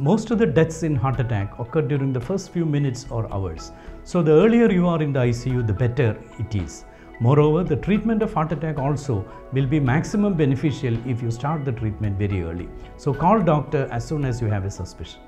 most of the deaths in heart attack occur during the first few minutes or hours. So the earlier you are in the ICU, the better it is. Moreover, the treatment of heart attack also will be maximum beneficial if you start the treatment very early. So call doctor as soon as you have a suspicion.